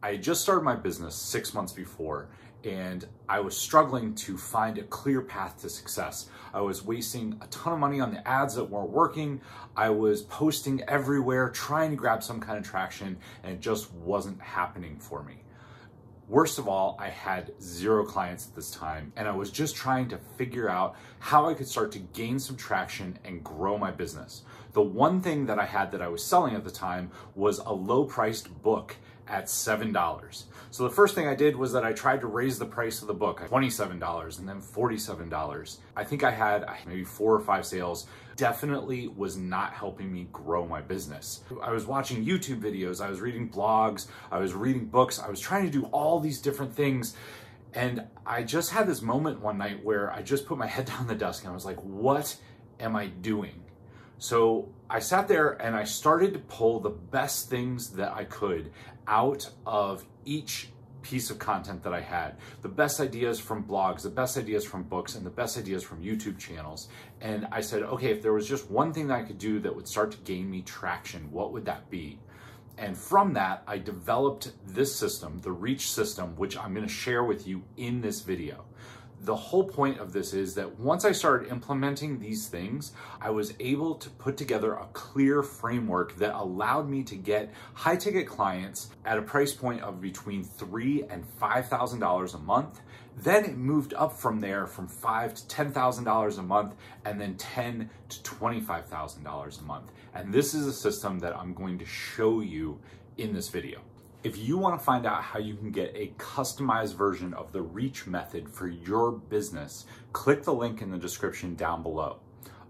I had just started my business six months before and I was struggling to find a clear path to success. I was wasting a ton of money on the ads that weren't working. I was posting everywhere, trying to grab some kind of traction, and it just wasn't happening for me. Worst of all, I had zero clients at this time, and I was just trying to figure out how I could start to gain some traction and grow my business. The one thing that I had that I was selling at the time was a low priced book at $7. So the first thing I did was that I tried to raise the price of the book, $27 and then $47. I think I had maybe four or five sales. Definitely was not helping me grow my business. I was watching YouTube videos, I was reading blogs, I was reading books, I was trying to do all these different things. And I just had this moment one night where I just put my head down the desk and I was like, what am I doing? So I sat there and I started to pull the best things that I could out of each piece of content that I had. The best ideas from blogs, the best ideas from books, and the best ideas from YouTube channels. And I said, okay, if there was just one thing that I could do that would start to gain me traction, what would that be? And from that, I developed this system, the Reach system, which I'm gonna share with you in this video the whole point of this is that once I started implementing these things, I was able to put together a clear framework that allowed me to get high ticket clients at a price point of between three and five thousand dollars a month. Then it moved up from there from five to ten thousand dollars a month, and then ten to twenty-five thousand dollars a month. And this is a system that I'm going to show you in this video. If you want to find out how you can get a customized version of the reach method for your business, click the link in the description down below.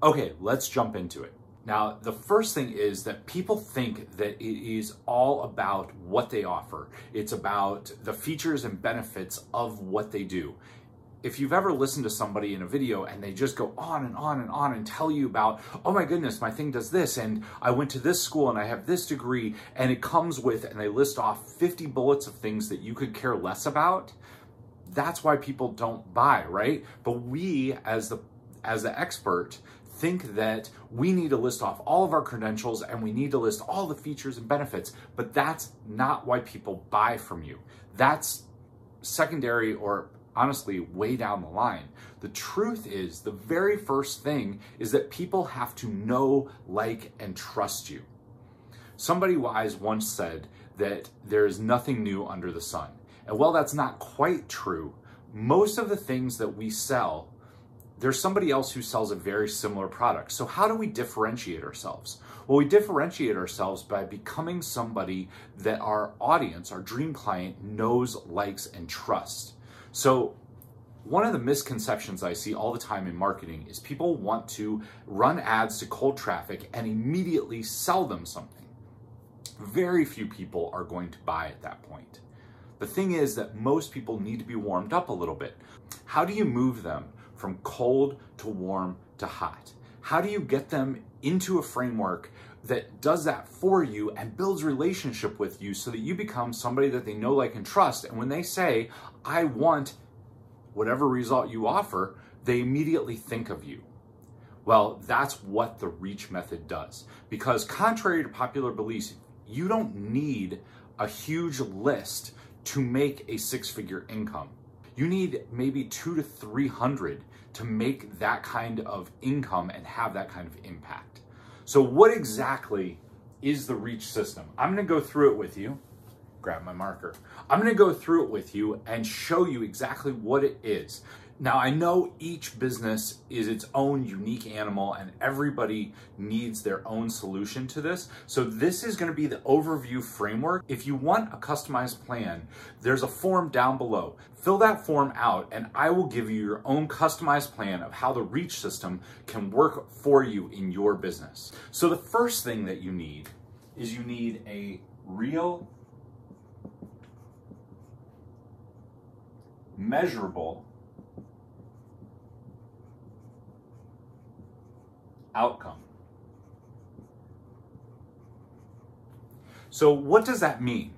Okay, let's jump into it. Now, the first thing is that people think that it is all about what they offer. It's about the features and benefits of what they do if you've ever listened to somebody in a video and they just go on and on and on and tell you about, oh my goodness, my thing does this, and I went to this school and I have this degree, and it comes with, and they list off 50 bullets of things that you could care less about, that's why people don't buy, right? But we, as the as the expert, think that we need to list off all of our credentials and we need to list all the features and benefits, but that's not why people buy from you. That's secondary or honestly way down the line. The truth is, the very first thing is that people have to know, like, and trust you. Somebody wise once said that there is nothing new under the sun. And while that's not quite true, most of the things that we sell, there's somebody else who sells a very similar product. So how do we differentiate ourselves? Well, we differentiate ourselves by becoming somebody that our audience, our dream client knows, likes, and trusts. So one of the misconceptions I see all the time in marketing is people want to run ads to cold traffic and immediately sell them something. Very few people are going to buy at that point. The thing is that most people need to be warmed up a little bit. How do you move them from cold to warm to hot? How do you get them into a framework that does that for you and builds relationship with you so that you become somebody that they know, like, and trust. And when they say, I want whatever result you offer, they immediately think of you. Well, that's what the reach method does. Because contrary to popular beliefs, you don't need a huge list to make a six figure income. You need maybe two to 300 to make that kind of income and have that kind of impact. So what exactly is the reach system? I'm gonna go through it with you. Grab my marker. I'm gonna go through it with you and show you exactly what it is. Now, I know each business is its own unique animal and everybody needs their own solution to this. So this is gonna be the overview framework. If you want a customized plan, there's a form down below. Fill that form out and I will give you your own customized plan of how the reach system can work for you in your business. So the first thing that you need is you need a real measurable outcome. So, what does that mean?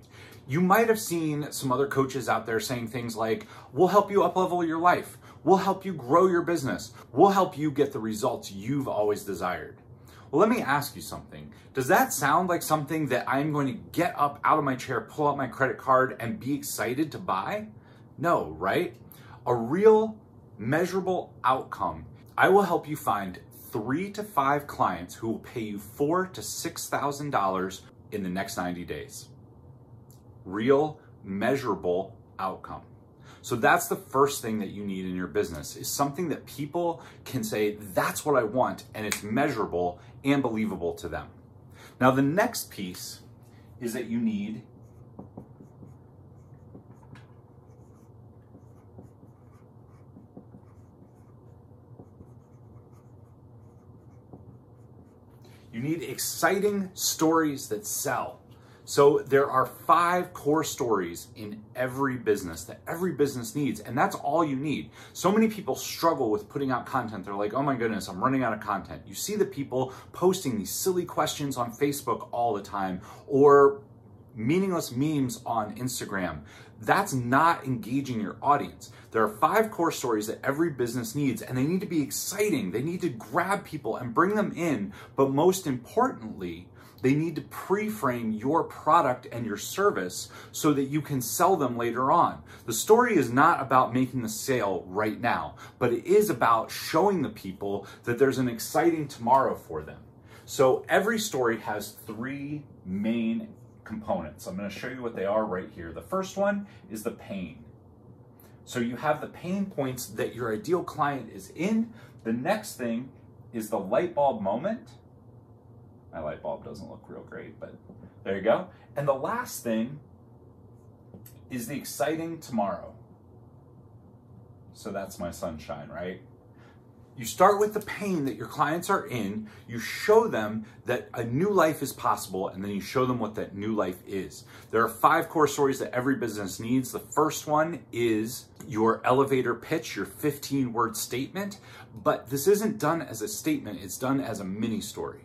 You might have seen some other coaches out there saying things like, We'll help you uplevel your life. We'll help you grow your business. We'll help you get the results you've always desired. Well, let me ask you something. Does that sound like something that I'm going to get up out of my chair, pull out my credit card, and be excited to buy? No, right? A real measurable outcome. I will help you find three to five clients who will pay you four to six thousand dollars in the next 90 days. Real measurable outcome. So that's the first thing that you need in your business is something that people can say, that's what I want, and it's measurable and believable to them. Now, the next piece is that you need You need exciting stories that sell. So there are five core stories in every business that every business needs, and that's all you need. So many people struggle with putting out content. They're like, oh my goodness, I'm running out of content. You see the people posting these silly questions on Facebook all the time, or meaningless memes on Instagram. That's not engaging your audience. There are five core stories that every business needs, and they need to be exciting. They need to grab people and bring them in. But most importantly, they need to pre-frame your product and your service so that you can sell them later on. The story is not about making the sale right now, but it is about showing the people that there's an exciting tomorrow for them. So every story has three main components. I'm going to show you what they are right here. The first one is the pain. So you have the pain points that your ideal client is in. The next thing is the light bulb moment. My light bulb doesn't look real great, but there you go. And the last thing is the exciting tomorrow. So that's my sunshine, right? You start with the pain that your clients are in, you show them that a new life is possible, and then you show them what that new life is. There are five core stories that every business needs. The first one is your elevator pitch, your 15 word statement, but this isn't done as a statement, it's done as a mini story.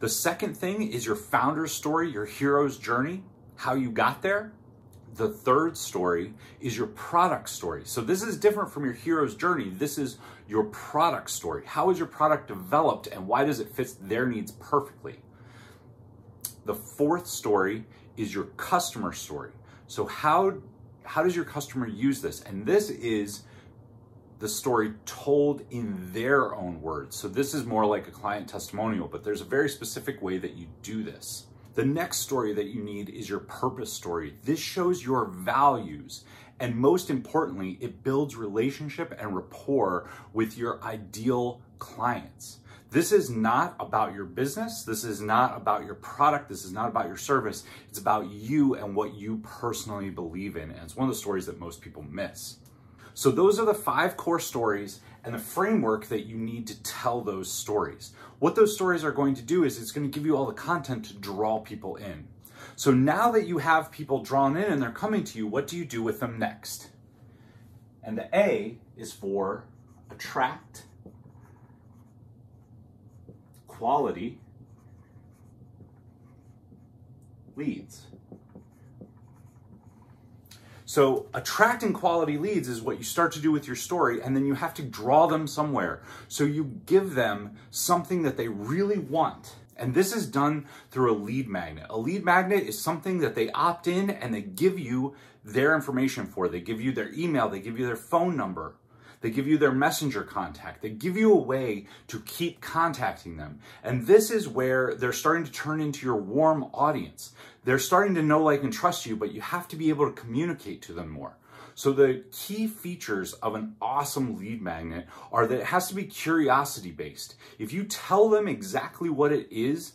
The second thing is your founder's story, your hero's journey, how you got there. The third story is your product story. So this is different from your hero's journey. This is your product story. How is your product developed and why does it fit their needs perfectly? The fourth story is your customer story. So how how does your customer use this? And this is the story told in their own words. So this is more like a client testimonial, but there's a very specific way that you do this. The next story that you need is your purpose story. This shows your values. And most importantly, it builds relationship and rapport with your ideal clients. This is not about your business. This is not about your product. This is not about your service. It's about you and what you personally believe in. And it's one of the stories that most people miss. So those are the five core stories and the framework that you need to tell those stories. What those stories are going to do is it's going to give you all the content to draw people in. So now that you have people drawn in and they're coming to you, what do you do with them next? And the A is for attract, quality, leads. So attracting quality leads is what you start to do with your story, and then you have to draw them somewhere. So you give them something that they really want. And this is done through a lead magnet. A lead magnet is something that they opt in and they give you their information for. They give you their email, they give you their phone number, they give you their messenger contact. They give you a way to keep contacting them. And this is where they're starting to turn into your warm audience. They're starting to know, like, and trust you, but you have to be able to communicate to them more. So the key features of an awesome lead magnet are that it has to be curiosity based. If you tell them exactly what it is,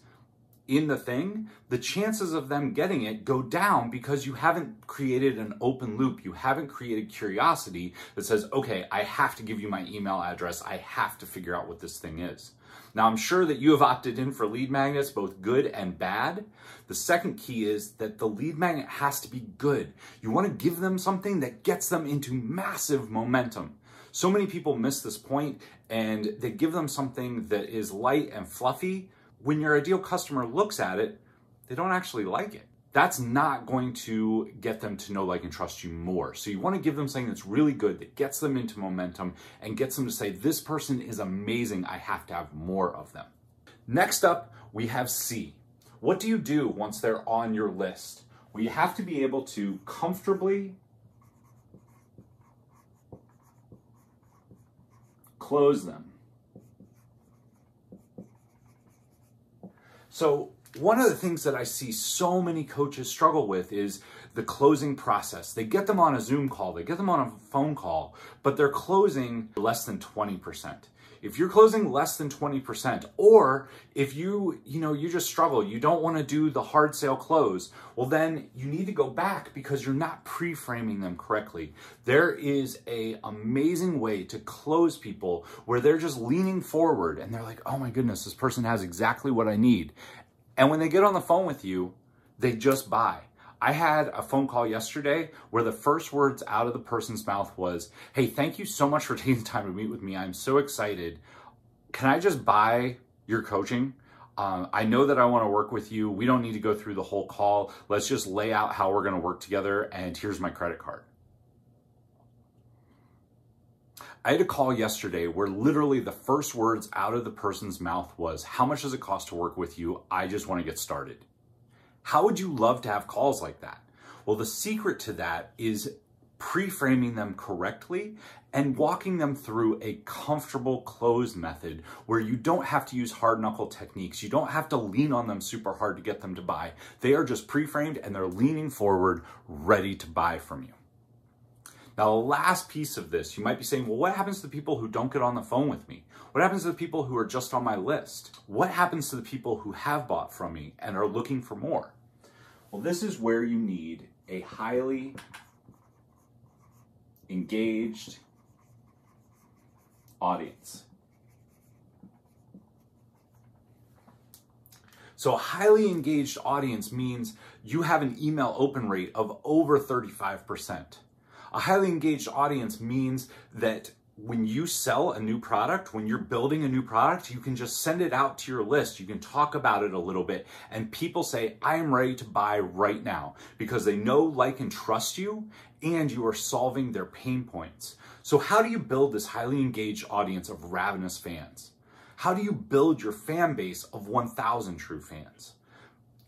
in the thing, the chances of them getting it go down because you haven't created an open loop. You haven't created curiosity that says, okay, I have to give you my email address. I have to figure out what this thing is. Now, I'm sure that you have opted in for lead magnets, both good and bad. The second key is that the lead magnet has to be good. You want to give them something that gets them into massive momentum. So many people miss this point and they give them something that is light and fluffy, when your ideal customer looks at it, they don't actually like it. That's not going to get them to know, like, and trust you more. So you want to give them something that's really good, that gets them into momentum and gets them to say, this person is amazing. I have to have more of them. Next up, we have C. What do you do once they're on your list? Well, you have to be able to comfortably close them. So one of the things that I see so many coaches struggle with is the closing process. They get them on a Zoom call, they get them on a phone call, but they're closing less than 20%. If you're closing less than 20%, or if you, you know, you just struggle, you don't want to do the hard sale close, well then you need to go back because you're not pre-framing them correctly. There is a amazing way to close people where they're just leaning forward and they're like, "Oh my goodness, this person has exactly what I need." And when they get on the phone with you, they just buy. I had a phone call yesterday where the first words out of the person's mouth was, Hey, thank you so much for taking the time to meet with me. I'm so excited. Can I just buy your coaching? Um, I know that I want to work with you. We don't need to go through the whole call. Let's just lay out how we're going to work together, and here's my credit card. I had a call yesterday where literally the first words out of the person's mouth was, How much does it cost to work with you? I just want to get started. How would you love to have calls like that? Well, the secret to that is pre-framing them correctly and walking them through a comfortable close method where you don't have to use hard knuckle techniques. You don't have to lean on them super hard to get them to buy. They are just pre-framed and they're leaning forward, ready to buy from you. Now, the last piece of this, you might be saying, well, what happens to the people who don't get on the phone with me? What happens to the people who are just on my list? What happens to the people who have bought from me and are looking for more? Well, this is where you need a highly engaged audience. So a highly engaged audience means you have an email open rate of over 35%. A highly engaged audience means that when you sell a new product, when you're building a new product, you can just send it out to your list. You can talk about it a little bit, and people say, I am ready to buy right now because they know, like, and trust you, and you are solving their pain points. So, how do you build this highly engaged audience of ravenous fans? How do you build your fan base of 1,000 true fans?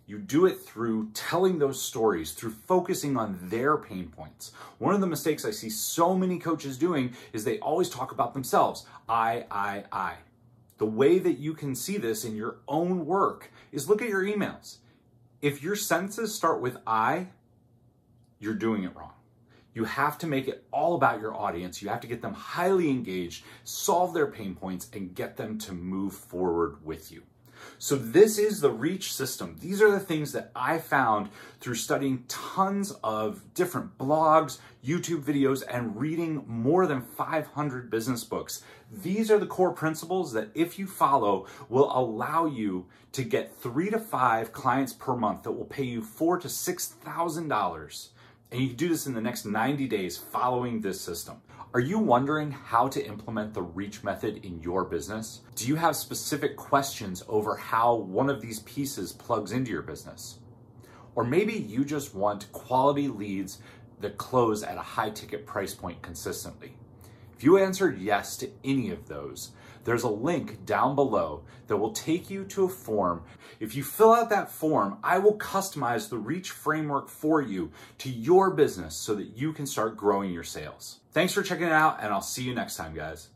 You do it through telling those stories, through focusing on their pain points. One of the mistakes I see so many coaches doing is they always talk about themselves. I, I, I. The way that you can see this in your own work is look at your emails. If your sentences start with I, you're doing it wrong. You have to make it all about your audience. You have to get them highly engaged, solve their pain points, and get them to move forward with you. So this is the reach system. These are the things that I found through studying tons of different blogs, YouTube videos, and reading more than 500 business books. These are the core principles that if you follow will allow you to get three to five clients per month that will pay you four to $6,000 and you can do this in the next 90 days following this system. Are you wondering how to implement the reach method in your business? Do you have specific questions over how one of these pieces plugs into your business? Or maybe you just want quality leads that close at a high ticket price point consistently. If you answered yes to any of those, there's a link down below that will take you to a form. If you fill out that form, I will customize the reach framework for you to your business so that you can start growing your sales. Thanks for checking it out, and I'll see you next time, guys.